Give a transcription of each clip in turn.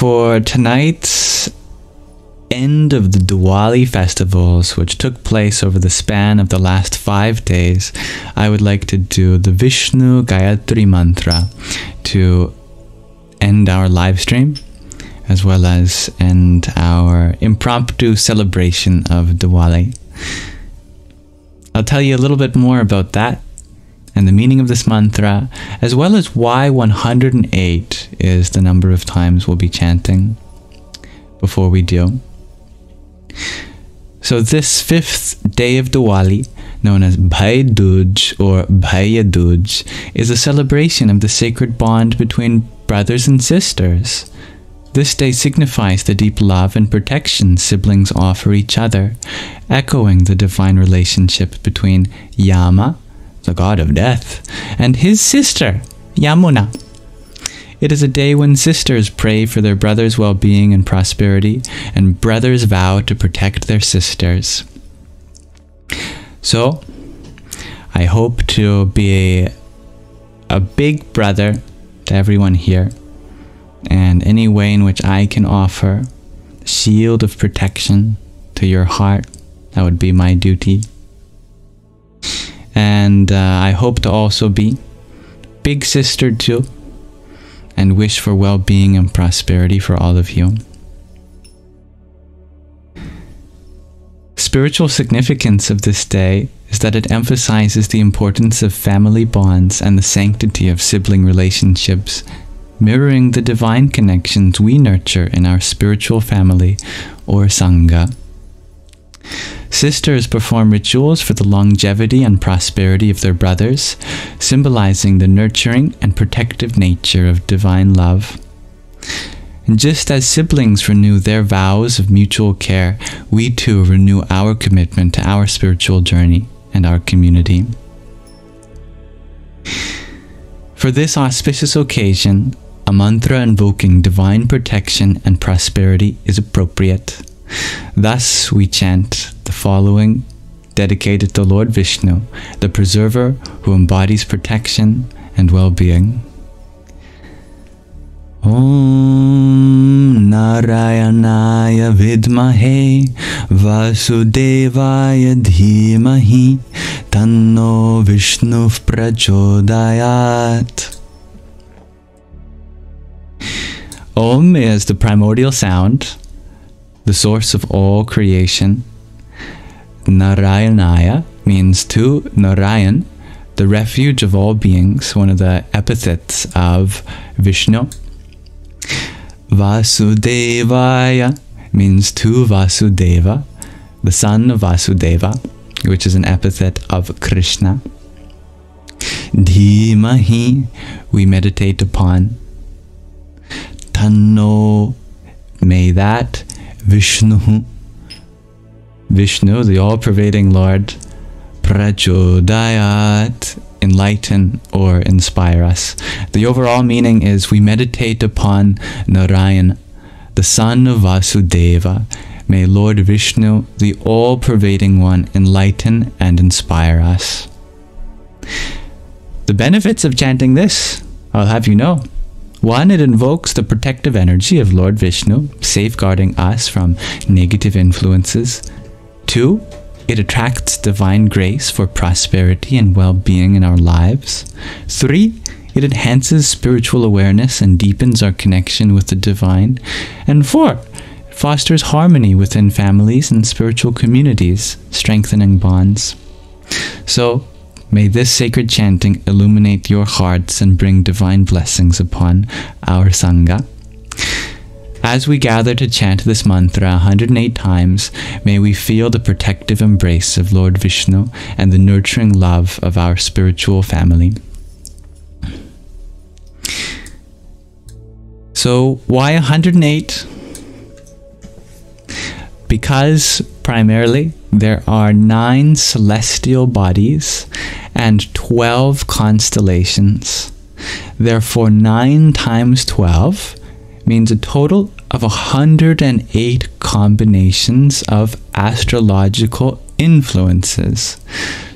For tonight's end of the Diwali festivals, which took place over the span of the last five days, I would like to do the Vishnu Gayatri Mantra to end our live stream, as well as end our impromptu celebration of Diwali. I'll tell you a little bit more about that and the meaning of this mantra, as well as why 108 is the number of times we'll be chanting before we do. So, this fifth day of Diwali, known as Bhai Dooj or Bhaiya Dooj, is a celebration of the sacred bond between brothers and sisters. This day signifies the deep love and protection siblings offer each other, echoing the divine relationship between Yama, the god of death, and his sister, Yamuna. It is a day when sisters pray for their brothers' well being and prosperity, and brothers vow to protect their sisters. So, I hope to be a, a big brother to everyone here, and any way in which I can offer shield of protection to your heart, that would be my duty. And uh, I hope to also be big sister too and wish for well being and prosperity for all of you. Spiritual significance of this day is that it emphasizes the importance of family bonds and the sanctity of sibling relationships, mirroring the divine connections we nurture in our spiritual family or Sangha. Sisters perform rituals for the longevity and prosperity of their brothers, symbolizing the nurturing and protective nature of divine love. And just as siblings renew their vows of mutual care, we too renew our commitment to our spiritual journey and our community. For this auspicious occasion, a mantra invoking divine protection and prosperity is appropriate. Thus, we chant the following dedicated to Lord Vishnu, the preserver who embodies protection and well being. Om Narayanaya Vidmahe Vasudevaya Dhimahi Tanno Vishnu Prachodayat. Om is the primordial sound the source of all creation. Narayanaya means to Narayan, the refuge of all beings, one of the epithets of Vishnu. Vasudevaya means to Vasudeva, the son of Vasudeva, which is an epithet of Krishna. Dhimahi, we meditate upon. Tanno, may that Vishnu, Vishnu, the all pervading Lord, Prachodayat, enlighten or inspire us. The overall meaning is we meditate upon Narayan, the son of Vasudeva. May Lord Vishnu, the all pervading one, enlighten and inspire us. The benefits of chanting this, I'll have you know. One, it invokes the protective energy of Lord Vishnu, safeguarding us from negative influences. Two, it attracts divine grace for prosperity and well being in our lives. Three, it enhances spiritual awareness and deepens our connection with the divine. And four, it fosters harmony within families and spiritual communities, strengthening bonds. So, May this sacred chanting illuminate your hearts and bring divine blessings upon our Sangha. As we gather to chant this mantra 108 times, may we feel the protective embrace of Lord Vishnu and the nurturing love of our spiritual family. So, why 108? Because primarily there are nine celestial bodies and 12 constellations. Therefore, 9 times 12 means a total of 108 combinations of astrological influences.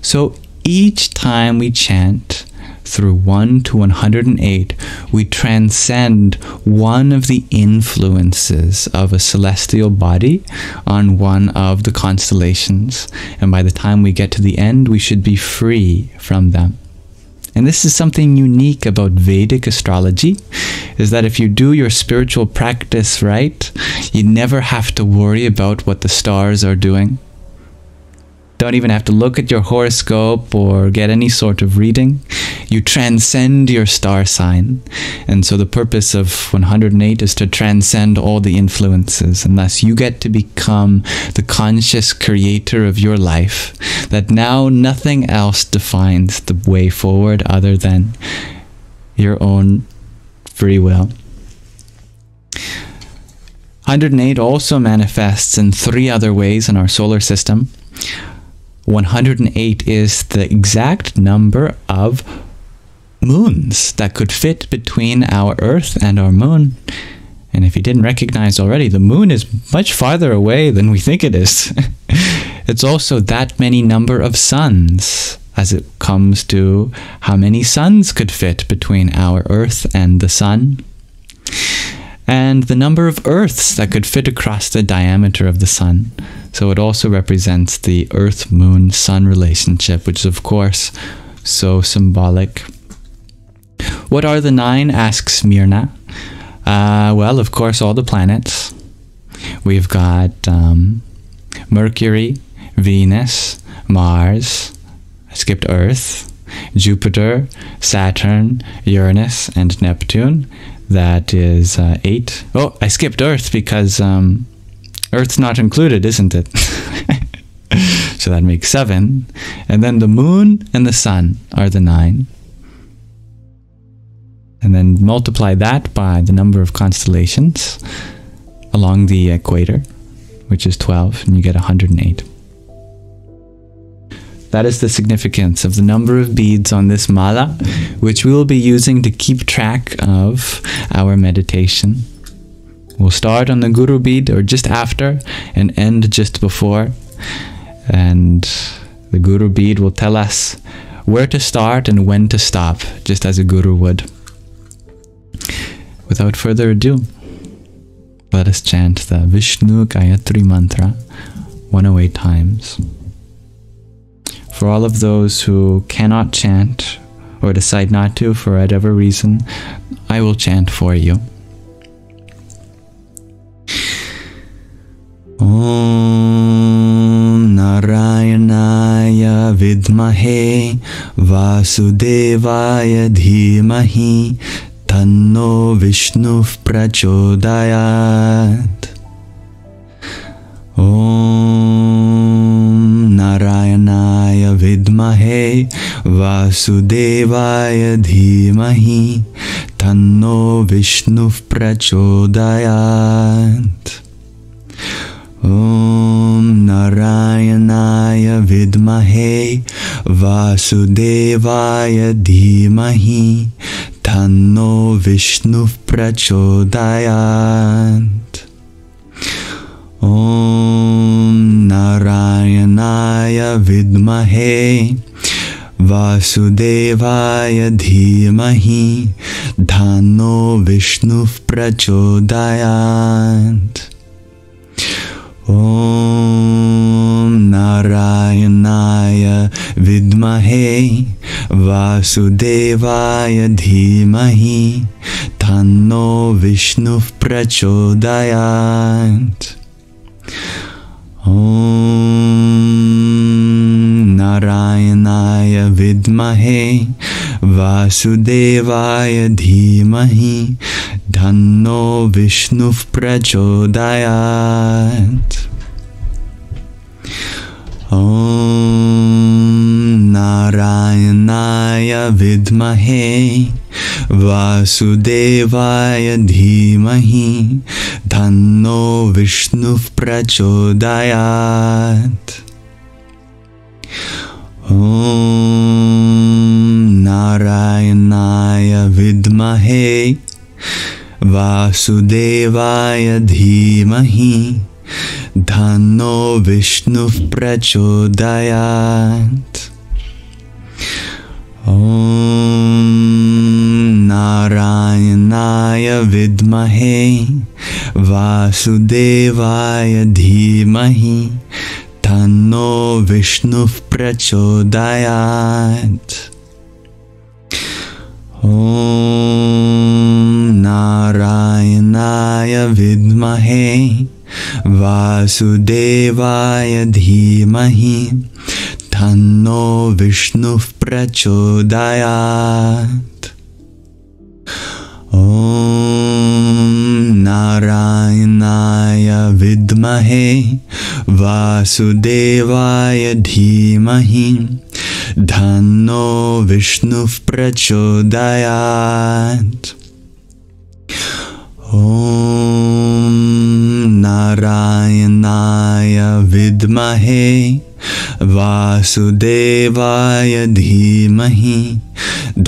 So each time we chant through 1 to 108, we transcend one of the influences of a celestial body on one of the constellations. And by the time we get to the end, we should be free from them. And this is something unique about Vedic astrology is that if you do your spiritual practice right, you never have to worry about what the stars are doing don't even have to look at your horoscope or get any sort of reading. You transcend your star sign. And so the purpose of 108 is to transcend all the influences. And thus you get to become the conscious creator of your life. That now nothing else defines the way forward other than your own free will. 108 also manifests in three other ways in our solar system. 108 is the exact number of moons that could fit between our Earth and our moon. And if you didn't recognize already, the moon is much farther away than we think it is. it's also that many number of suns as it comes to how many suns could fit between our Earth and the sun and the number of Earths that could fit across the diameter of the Sun. So it also represents the Earth Moon Sun relationship, which is, of course, so symbolic. What are the nine? asks Mirna. Uh, well, of course, all the planets. We've got um, Mercury, Venus, Mars, I skipped Earth, Jupiter, Saturn, Uranus, and Neptune. That is uh, eight. Oh, I skipped Earth because um, Earth's not included, isn't it? so that makes seven. And then the moon and the sun are the nine. And then multiply that by the number of constellations along the equator, which is 12, and you get 108. That is the significance of the number of beads on this mala, which we will be using to keep track of our meditation. We'll start on the Guru bead or just after and end just before. And the Guru bead will tell us where to start and when to stop, just as a Guru would. Without further ado, let us chant the Vishnu Gayatri Mantra 108 times. For all of those who cannot chant or decide not to for whatever reason, I will chant for you. Om Narayanaya Vidmahe Vasudevaya Dhimahi Tanno Vishnu Prachodayat Om Narayanaya Vidmahe Vasudevaya Dhimahi Tanno Vishnu Prachodayat Om Narayanaya Vidmahe Vasudevaya Dhimahi Tanno Vishnu Prachodayat Om Narayanaya Vidmahe Vasudevaya Dhimahi Dhano Vishnu Prachodayat Om Narayanaya Vidmahe Vasudevaya Dhimahi Tanno Vishnu Prachodayat ॐ नारायणाय विद्महे वासुदेवाय धीमहि धन्नो विष्णुः प्रचोदयात्। Om Narayanaya Vidmahe Vasudevaya Dhimahi Dhanno Vishnu Prachodayat Om Narayanaya Vidmahe Vasudevaya Dhimahi Dhanno Vishnu Prachodayat ॐ नारायणाय विद्महे वासुदेवाय धीमहि तन्नो विष्णुः प्रचोदयात् ॐ नारायणाय विद्महे वासुदेवाय धीमहि तन्नो विष्णुः प्रचोदयात्। ॐ नारायणाय विद्महे वासुदेवाय धीमहि धन्नो विष्णुः प्रचोदयात् ॐ नारायणाय विद्महे वासुदेवाय धीमहि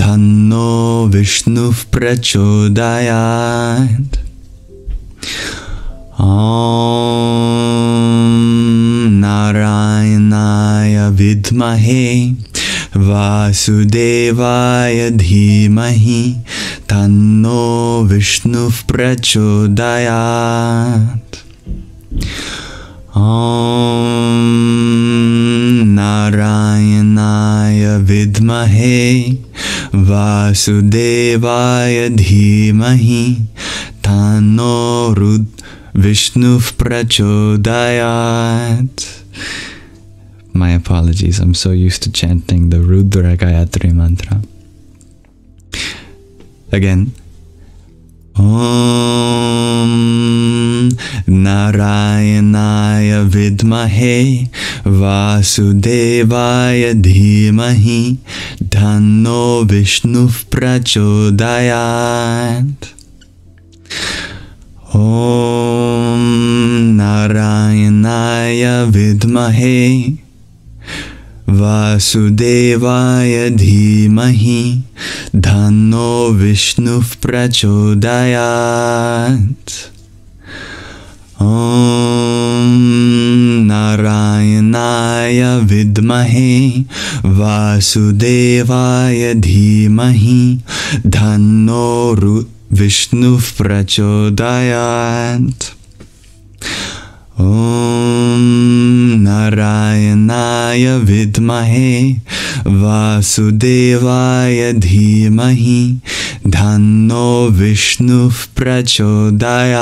धन्नो विष्णुः प्रचोदयात् ॐ नारायणाय विद्महे वासुदेवाय धीमहि तन्नो विष्णुः प्रचोदयात्। ॐ नारायणाय विद्महे वासुदेवाय धीमहि तन्नो रुद् विष्णुः प्रचोदयात् My apologies, I'm so used to chanting the Rudra Gayatri mantra. Again. Om Narayanaya Vidmahe Vasudevaya Dhimahi Dhanno Vishnu Prachodayat Om Narayanaya Vidmahe वासुदेवाय धीमहि धन्नो विष्णुः प्रचोदयात्। ॐ नारायणाय विद्महे वासुदेवाय धीमहि धन्नो विष्णुः प्रचोदयात् ॐ नारायणाय विद्महे वासुदेवाय धीमहि धन्नो विष्णुः प्रचोदयात्।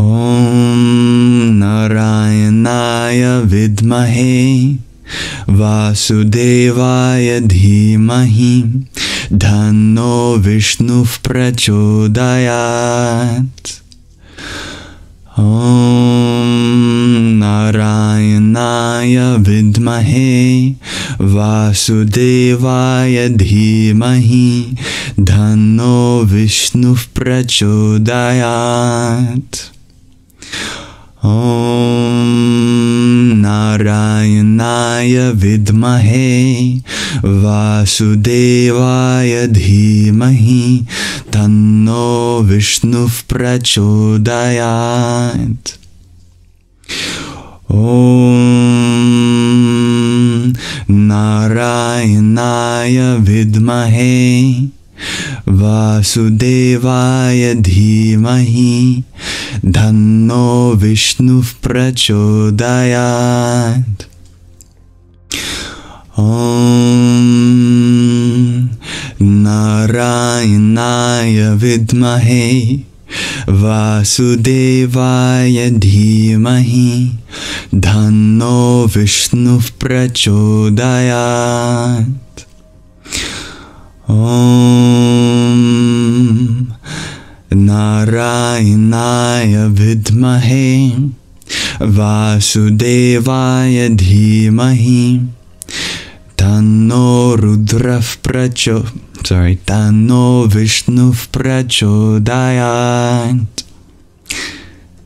ॐ नारायणाय विद्महे वासुदेवाय धीमहि धन्नो विष्णुः प्रचोदयात् ॐ नारायणाय विद्महे वासुदेवाय धीमहि धन्नो विष्णुः प्रचोदयात् ॐ नारायणाय विद्महे वासुदेवाय धीमहि तन्नो विष्णुः प्रचोदयात्। ॐ नारायणाय विद्महे वासुदेवाय धीमहि धन्नो विष्णुः प्रचोदयात्। ॐ नारायणाय विद्महे वासुदेवाय धीमहि धन्नो विष्णुः प्रचोदयात् Om Narayana Vidmahe Vasudevaya Dhimahi Tanno Rudra Pracho Sorry, Tanno Vishnuv Prachodayat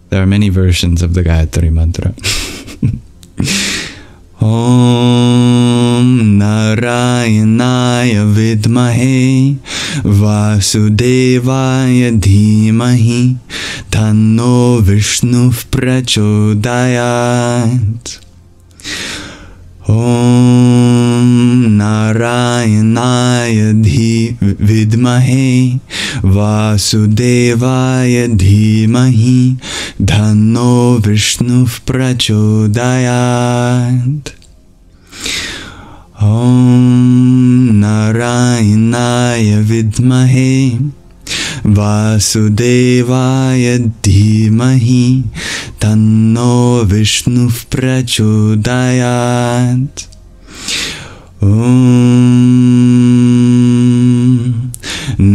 There are many versions of the Gayatri Mantra. ॐ नारायणाय विद्महे वासुदेवाय धीमहि तन्नो विष्णुः प्रचोदयात्। ॐ नारायणाय धी विद्महे वासुदेवाय धीमहि धनो विष्णुः प्रचोदयात्। ॐ नारायणाय विद्महे वासुदेवाय धीमहि तन्नो विष्णुः प्रचोदयात्। ॐ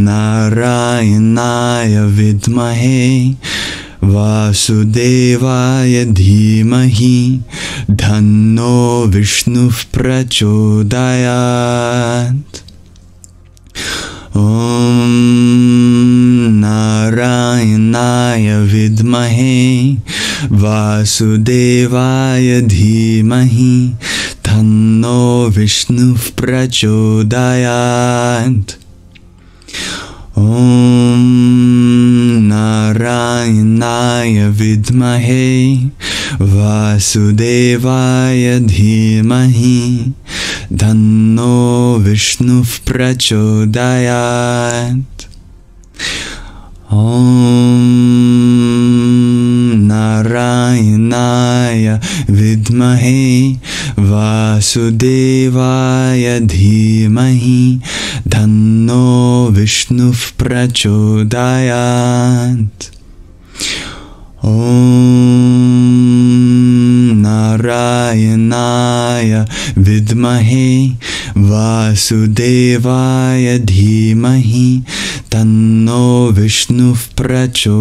नारायणाय विद्महे वासुदेवाय धीमहि धन्नो विष्णुः प्रचोदयात् ॐ नारायणाय विद्महे वासुदेवाय धीमहि तन्नो विष्णुः प्रचोदयात्। ॐ नारायणाय विद्महे वासुदेवाय धीमहि धन्नो विष्णुः प्रचोदयात्। ॐ नारायणाय विद्महे वासुदेवाय धीमहि धन्नो विष्णुः प्रचोदयात् ॐ नारायणाय विद्महे वासुदेवाय धीमहि तन्नो विष्णुः प्रचोदयात्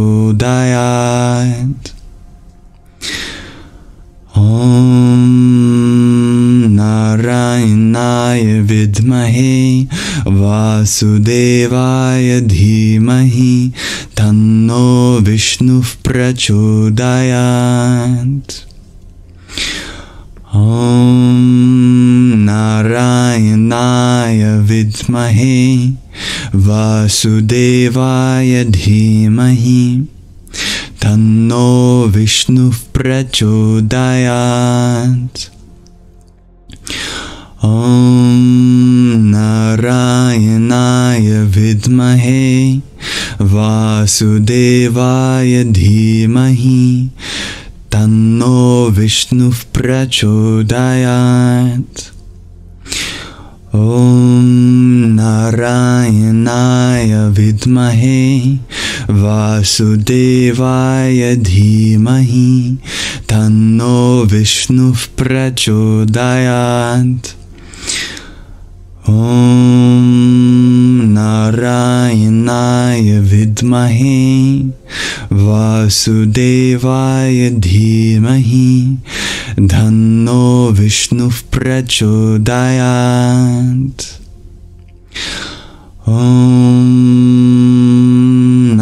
ॐ नारायणाय विद्महे वासुदेवाय धीमहि तन्नो विष्णुः प्रचोदयात्। ॐ नारायणाय विद्महे वासुदेवाय धीमहि तन्नो विष्णुः प्रचोदयात् ॐ नारायणाय विद्महे वासुदेवाय धीमहि तन्नो विष्णुः प्रचोदयात्। ॐ नारायणाय विद्महे वासुदेवाय धीमहि तन्नो विष्णुः प्रचोदयात् ॐ नारायणाय विद्महे वासुदेवाय धीमहि धन्नो विष्णुः प्रचोदयात् ॐ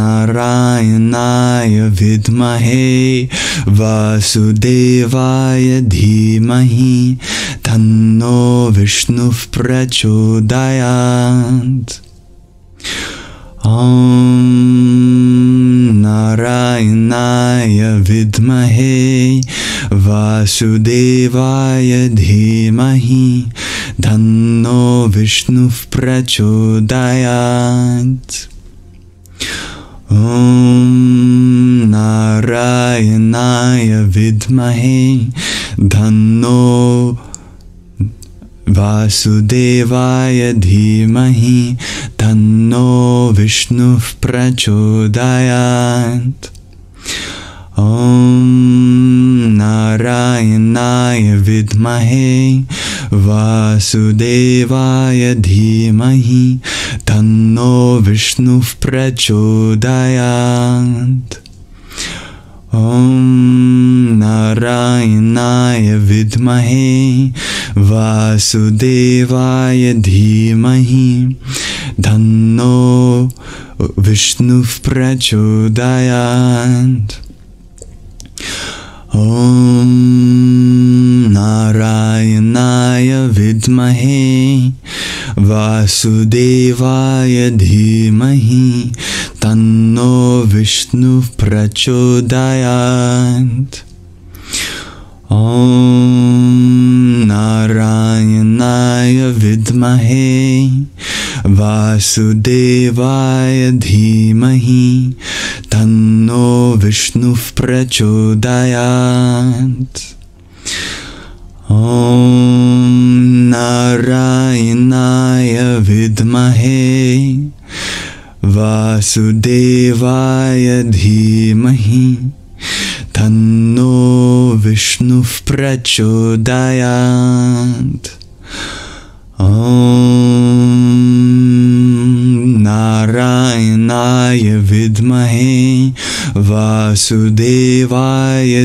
नारायणाय विद्महे, वासुदेवाय धीमहि, तन्नो विष्णुः प्रचोदयात्। ॐ नारायणाय विद्महे, वासुदेवाय धीमहि धन्नो विष्णुः प्रचोदयात्। ॐ नारायणाय विद्महे धन्नो वासुदेवाय धीमहि तन्नो विष्णुः प्रचोदयात्। ॐ नारायणाय विद्महे वासुदेवाय धीमहि तन्नो विष्णुः प्रचोदयात्। ॐ नारायणाय विद्महे वासुदेवाय धीमहि धन्नो विष्णुः प्रचोदयात्। ॐ नारायणाय विद्महे वासुदेवाय धीमहि तन्नो विष्णुः प्रचोदयात्। ॐ नारायणाय विद्महे वासुदेवाय धीमहि तन्नो विष्णुः प्रचोदयात्। ॐ नारायणाय विद्महे वासुदेवाय धीमहि तन्नो विष्णुः प्रचोदयात् ॐ नारायणाय विद्महे वासुदेवाय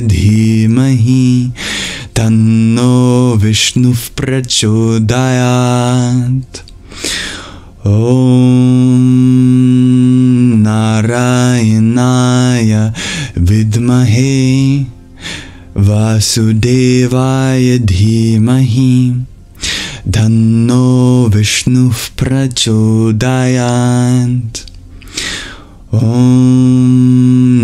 धीमहि तन्नो विष्णुः प्रचोदयात्। ॐ नारायणाय विद्महे वासुदेवाय धीमहि धन्नो विष्णुः प्रचोदयात्। ॐ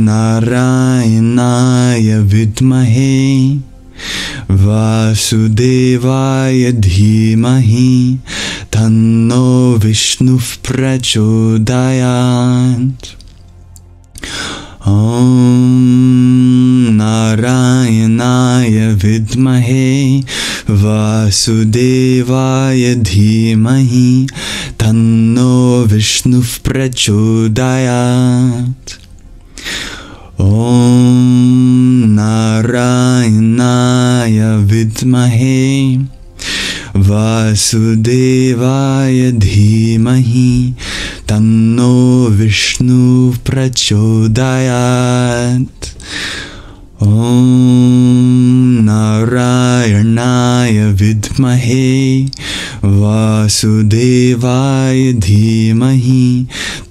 नारायणाय विद्महे वासुदेवाय धीमहि तन्नो विष्णुः प्रचोदयात्। ॐ नारायणाय विद्महे वासुदेवाय धीमहि तन्नो विष्णुः प्रचोदयात्। ॐ नारायणाय विद्महे वासुदेवाय धीमहि तन्नो विष्णुः प्रचोदयात् ॐ नारायणाय विद्महे वासुदेवाय धीमहि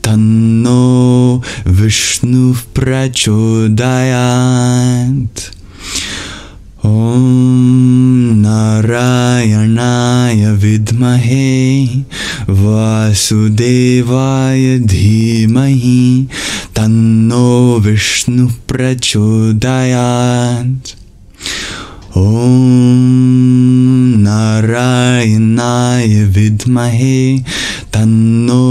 तन्नो विष्णुः प्रचोदयात् ॐ नारायणाय विद्महे वासुदेवाय धीमहि तन्नो विष्णुः प्रचोदयात् ॐ नारायणाय विद्महे तन्नो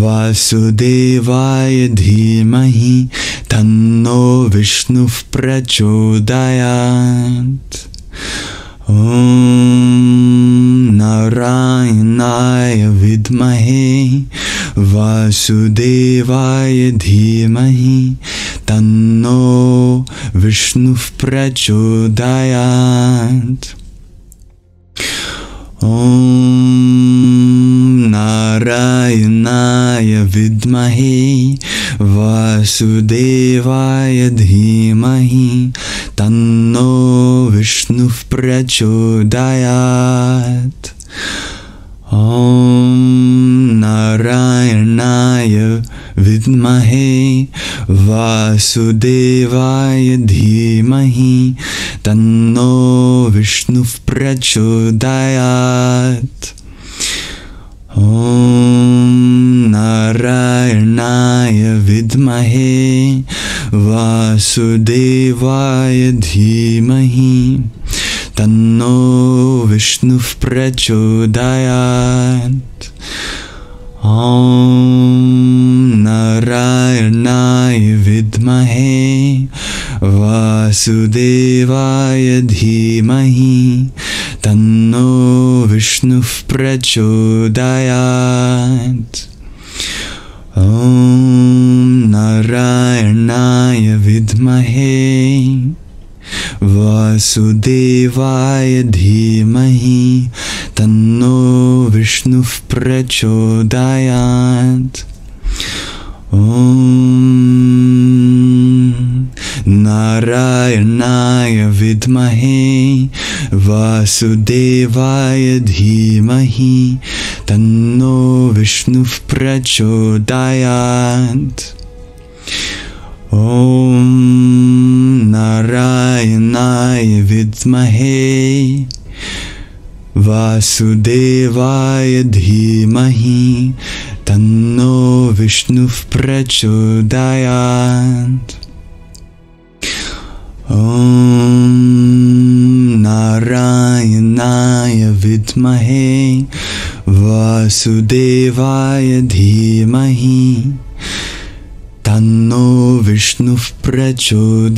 वासुदेवाय धीमहि तन्नो विष्णुः प्रचोदयात् ॐ नारायणाय विद्महे वासुदेवाय धीमहि तन्नो विष्णुः प्रचोदयात्। ॐ नारायणाय विद्महे, वासुदेवाय धीमहि, तन्नो विष्णुः प्रचोदयात्। ॐ नारायणाय विद्महे, वासुदेवाय धीमहि, तन्नो विष्णुः प्रचोदयात्। ॐ नारायणाय विद्महे वासुदेवाय धीमहि तन्नो विष्णुः प्रचोदयात्। ॐ नारायणाय विद्महे वासुदेवाय धीमहि तन्नो प्रचोदयात्। ॐ नारायणाय विद्महे। वासुदेवाय धीमहि। तन्नो विष्णुः प्रचोदयात्। ॐ नारायणाय विद्महे। वासुदेवाय धीमहि तन्नो विष्णुः प्रचोदयात्। ॐ नारायणाय विद्महे वासुदेवाय धीमहि तन्नो विष्णुः प्रचोदयात् ॐ नारायणाय विद्महे वासुदेवाय धीमहि तन्नो विष्णुः प्रचोदयात्।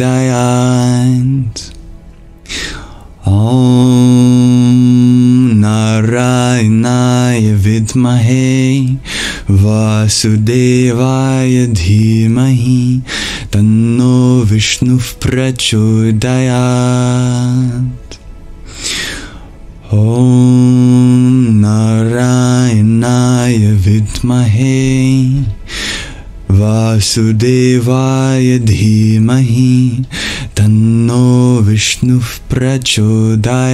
ॐ नारायणाय विद्महे वासुदेवाय धीमहि तन्नो विष्णुः प्रचोदयात् ॐ नारायणाय विद्महे वासुदेवाय धीमहि तन्नो विष्णुः प्रचोदयात्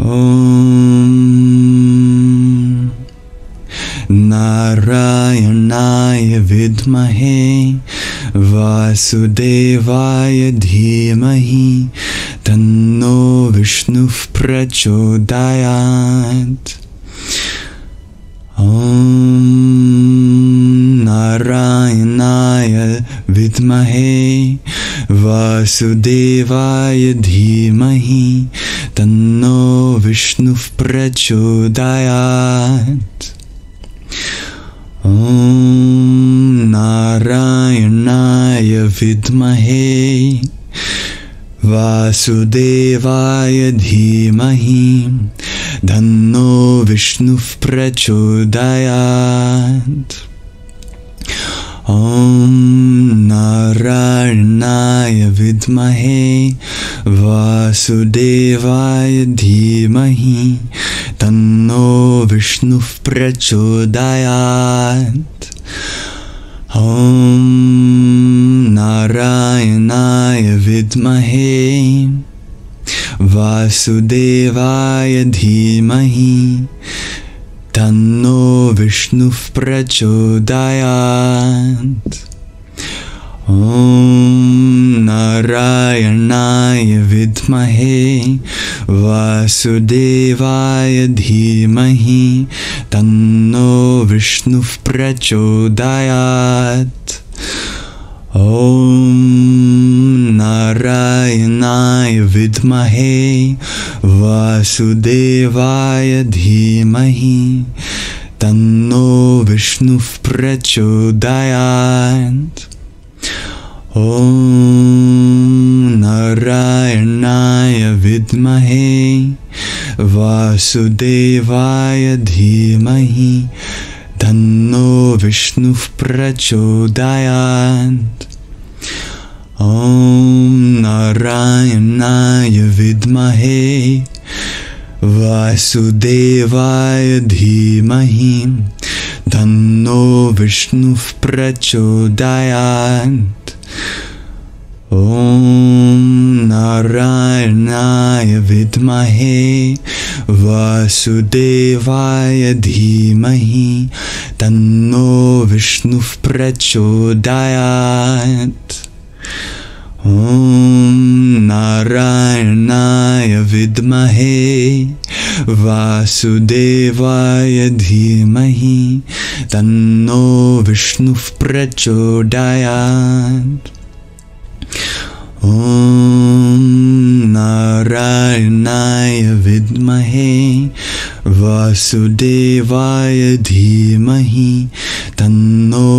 ॐ नारायणाय विद्महे वासुदेवाय धीमहि तन्नो विष्णुः प्रचोदयात्। ॐ नारायणाय विद्महे वासुदेवाय धीमहि तन्नो विष्णुः प्रचोदयात्। ॐ नारायणाय विद्महे। वासुदेवाय धीमहि। धन्नो विष्णुः प्रचोदयात्। ॐ नारायणाय विद्महे। वासुदेवाय धीमहि। तन्नो विष्णुः प्रचोदयात् ॐ नारायणाय विद्महे वासुदेवाय धीमहि तन्नो विष्णुः प्रचोदयात् ॐ नारायणाय विद्महे वासुदेवाय धीमहि तन्नो विष्णुः प्रचोदयात्। ॐ नारायणाय विद्महे वासुदेवाय धीमहि तन्नो विष्णुः प्रचोदयात् ॐ नारायणाय विद्महे वासुदेवाय धीमहि तन्नो विष्णुः प्रचोदयात्। ॐ नारायणाय विद्महे वासुदेवाय धीमहि तन्नो विष्णुः प्रचोदयात् ॐ नारायणाय विद्महे वासुदेवाय धीमहि तन्नो विष्णुः प्रचोदयात् ॐ नारायणाय विद्महे वासुदेवाय धीमहि तन्नो विष्णुः प्रचोदयात्। ॐ नारायणाय विद्महे वासुदेवाय धीमहि तन्नो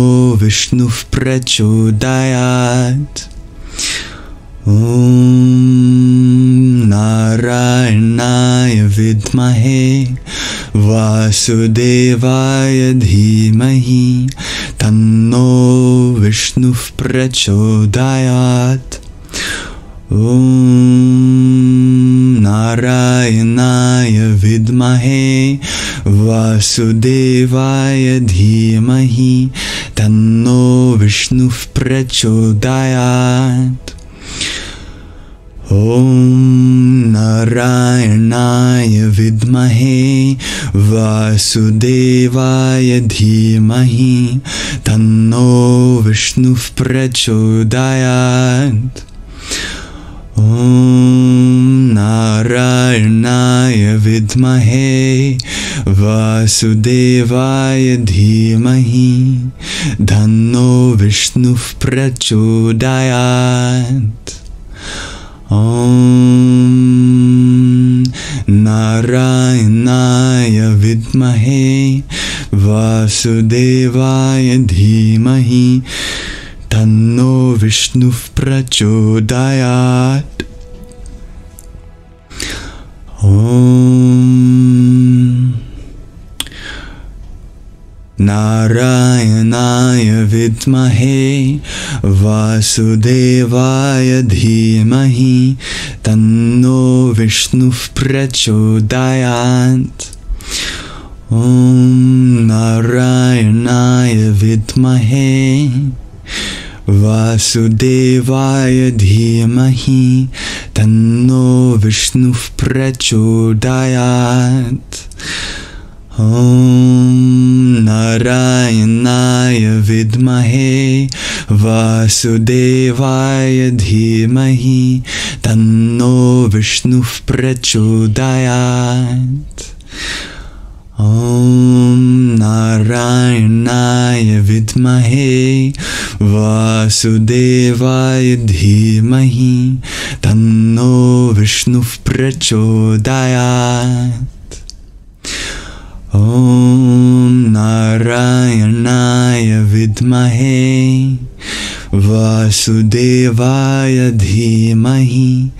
विष्णुः प्रचोदयात् ॐ नारायणाय विद्महे वासुदेवाय धीमहि तन्नो विष्णुः प्रचोदयात्। ॐ नारायणाय विद्महे वासुदेवाय धीमहि तन्नो विष्णुः प्रचोदयात् ॐ नारायणाय विद्महे वासुदेवाय धीमहि तन्नो विष्णुः प्रचोदयात्। ॐ नारायणाय विद्महे वासुदेवाय धीमहि धन्नो विष्णुः प्रचोदयात् ॐ नारायणाय विद्महे वासुदेवाय धीमहि तन्नो विष्णुः प्रचोदयात् ॐ नारायणाय विद्महे, वासुदेवाय धीमहि, तन्नो विष्णुः प्रचोदयात्। ॐ नारायणाय विद्महे, वासुदेवाय धीमहि, तन्नो विष्णुः प्रचोदयात्। ॐ नारायणाय विद्महे वासुदेवाय धीमहि तन्नो विष्णुः प्रचोदयात्। ॐ नारायणाय विद्महे वासुदेवाय धीमहि तन्नो विष्णुः प्रचोदयात्। ॐ नारायणाय विद्महे वासुदेवाय धीमहि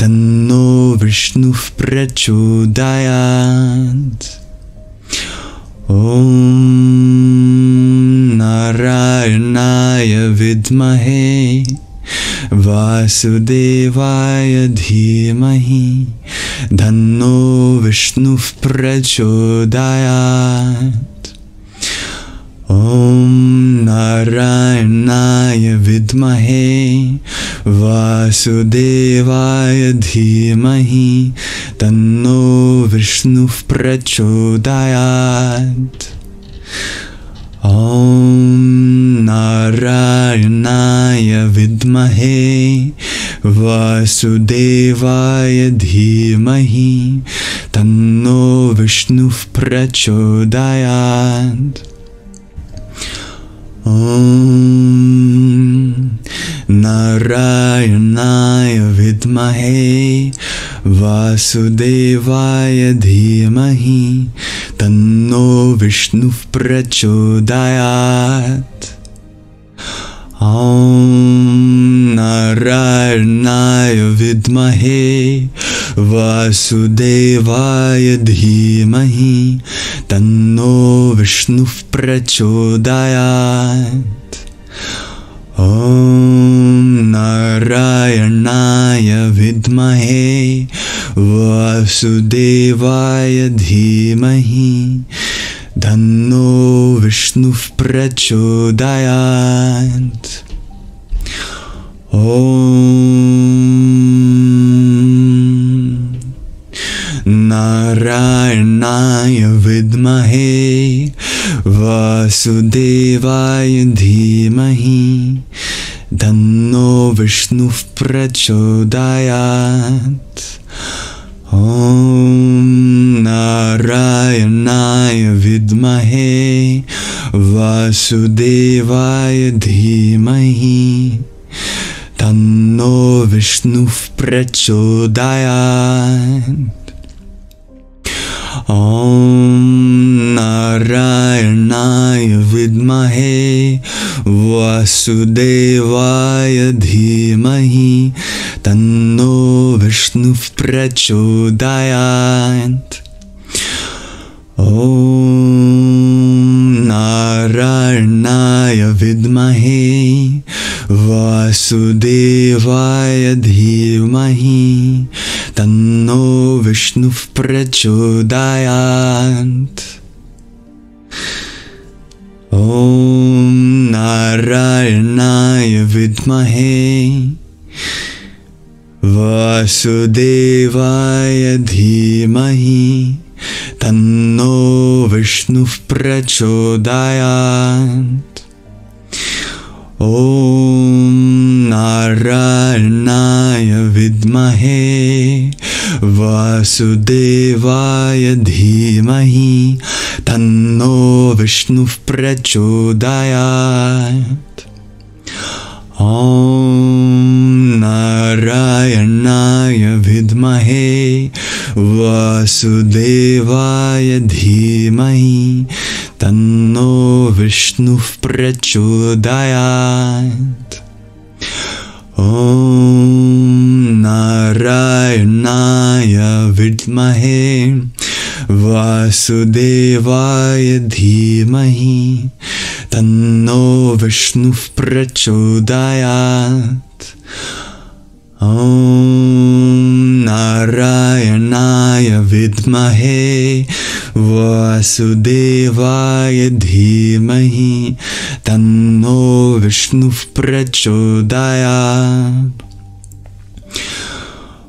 तन्नो विष्णुः प्रचोदयात्। ॐ नारायणाय विद्महे वासुदेवाय धीमहि धन्नो विष्णुः प्रचोदयात्। ॐ नारायणाय विद्महे वासुदेवाय धीमहि तन्नो विष्णुः प्रचोदयात्। ॐ नारायणाय विद्महे वासुदेवाय धीमहि तन्नो विष्णुः प्रचोदयात् नारायणाय विद्महे वासुदेवाय धीमहि तन्नो विष्णुः प्रचोदयात् ॐ नारायणाय विद्महे वासुदेवाय धीमहि तन्नो विष्णुः प्रचोदयात् ॐ नारायणाय विद्महे वासुदेवाय धीमहि धन्नो विष्णुः प्रचोदयात्। ॐ नारायणाय विद्महे वासुदेवाय धीमहि धन्नो विष्णुः प्रचोदयात्। ॐ नारायणाय विद्महे वासुदेवाय धीमहि। तन्नो विष्णुः प्रचोदयात्। ॐ नारायणाय विद्महे वासुदेवाय धीमहि। तन्नो विष्णुः प्रचोदयात् ॐ नारायणाय विद्महे वासुदेवाय धीमहि तन्नो विष्णुः प्रचोदयात्। ॐ नारायणाय विद्महे वासुदेवाय धीमहि तन्नो विष्णुः प्रचोदयात्। ॐ नारायणाय विद्महे वासुदेवाय धीमहि तन्नो विष्णुः प्रचोदयात् ॐ नारायणाय विद्महे वासुदेवाय धीमहि तन्नो विष्णुः प्रचोदयात्। ॐ नारायणाय विद्महे वासुदेवाय धीमहि तन्नो विष्णुः प्रचोदयात् ॐ नारायणाय विद्महे वासुदेवाय धीमहि तन्नो विष्णुः प्रचोदयात्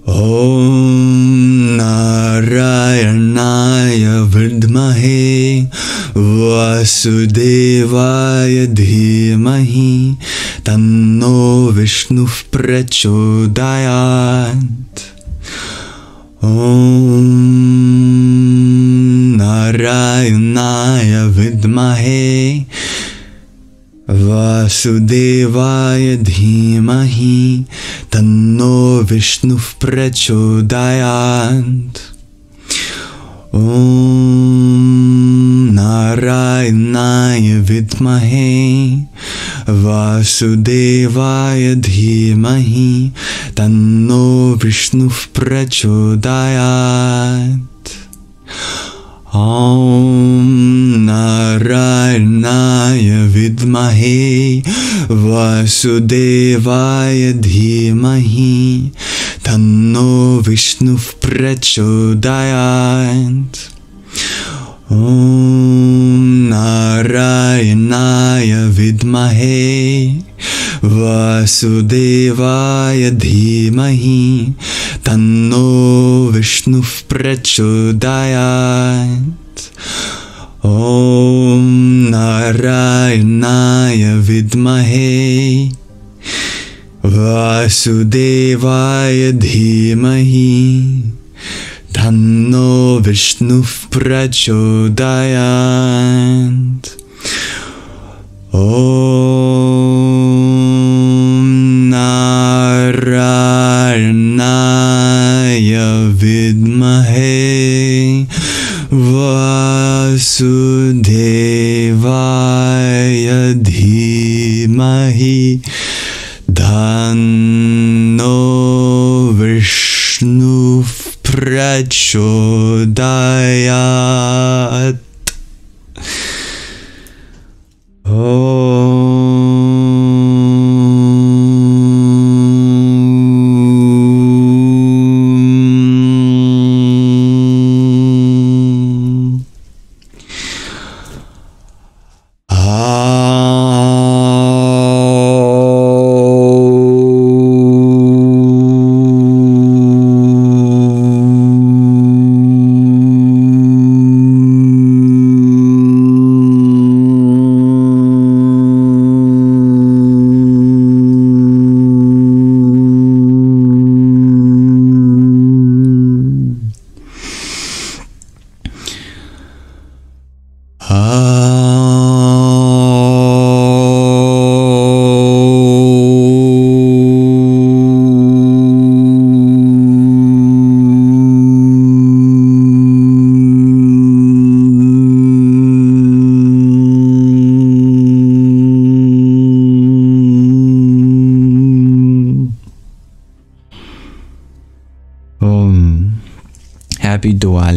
ॐ नारायणाय विद्महे वासुदेवाय धीमहि तन्नो विष्णुः प्रचोदयात् ॐ नारायणाय विद्महे वासुदेवाय धीमहि तन्नो विष्णुः प्रचोदयात्। ॐ नारायणाय विद्महे वासुदेवाय धीमहि तन्नो विष्णुः प्रचोदयात् ॐ नारायणाय विद्महे वासुदेवाय धीमहि तन्नो विष्णुः प्रचोदयात्। ॐ नारायणाय विद्महे वासुदेवाय धीमहि तन्नो विष्णुः प्रचोदयात्। ॐ नारायणाय विद्महे वासुदेवाय धीमहि तन्नो विष्णुः प्रचोदयात्। ॐ Dayadhodaya.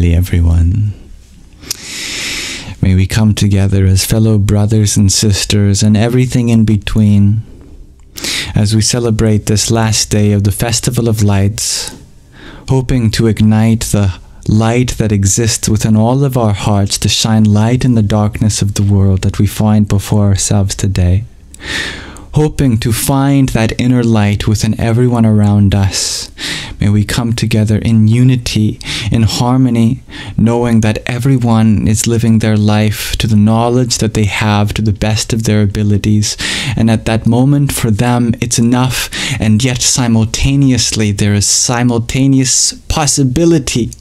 Everyone. May we come together as fellow brothers and sisters and everything in between as we celebrate this last day of the Festival of Lights, hoping to ignite the light that exists within all of our hearts to shine light in the darkness of the world that we find before ourselves today. hoping to find that inner light within everyone around us. We come together in unity, in harmony, knowing that everyone is living their life to the knowledge that they have to the best of their abilities. And at that moment, for them, it's enough. And yet, simultaneously, there is simultaneous possibility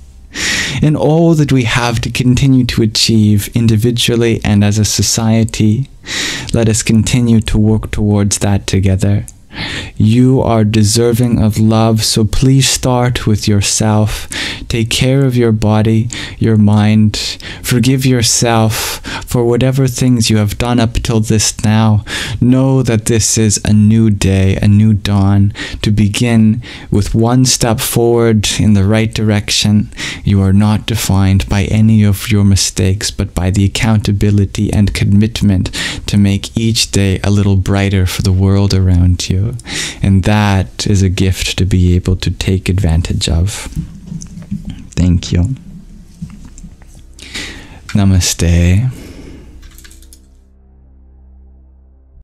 in all that we have to continue to achieve individually and as a society. Let us continue to work towards that together. You are deserving of love, so please start with yourself. Take care of your body, your mind. Forgive yourself for whatever things you have done up till this now. Know that this is a new day, a new dawn, to begin with one step forward in the right direction. You are not defined by any of your mistakes, but by the accountability and commitment to make each day a little brighter for the world around you. And that is a gift to be able to take advantage of. Thank you. Namaste.